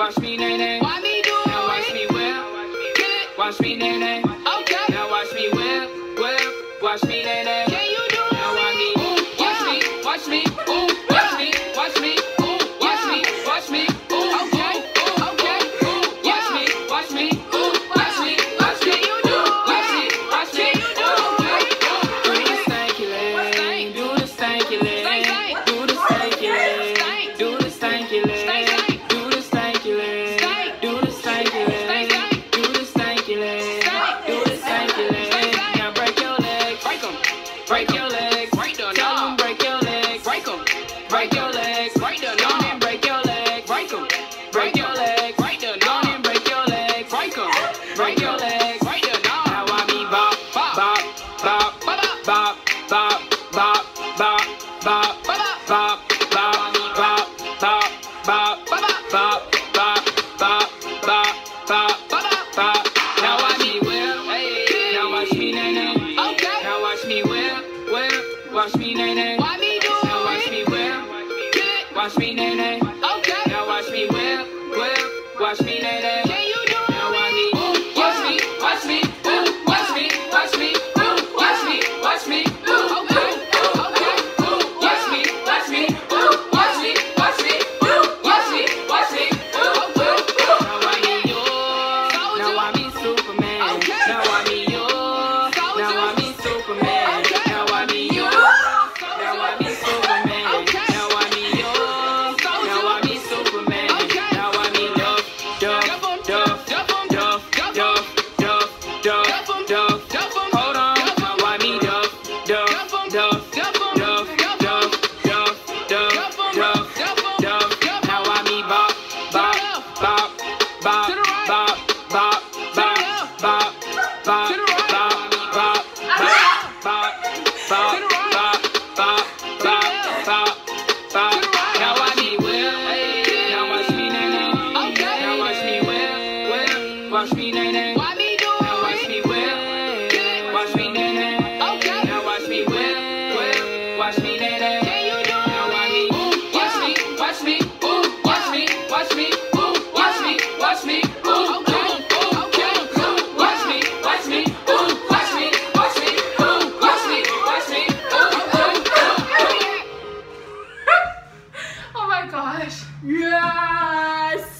Watch me, nay, nay. Why me do now? Watch me whip. whip. Watch me, nay, nay. Okay. Now watch me whip, whip. Watch me, nay, nay. Yeah. Break your legs. Break them break your legs. Break them. Break your legs. watch me, nay, nay. Why me do now watch me whip. Watch me, nay, nay. Okay. Now watch me whip, whip. Watch me, nay, nay. Can you do now watch me, watch me, watch me, watch me, watch me, watch me, Superman. Okay. Now watch me, nay, nay. Why me do it? Now watch me whip. Good. Watch me, nay, nay. Okay. Now watch me whip. Whip. Watch me, nay, nay. Can you do it? Now watch me. Ooh, watch yeah. me. Watch me. Ooh, watch yeah. me. Watch me. Ooh, watch yeah. me. Watch me. Ooh. Okay. Yes!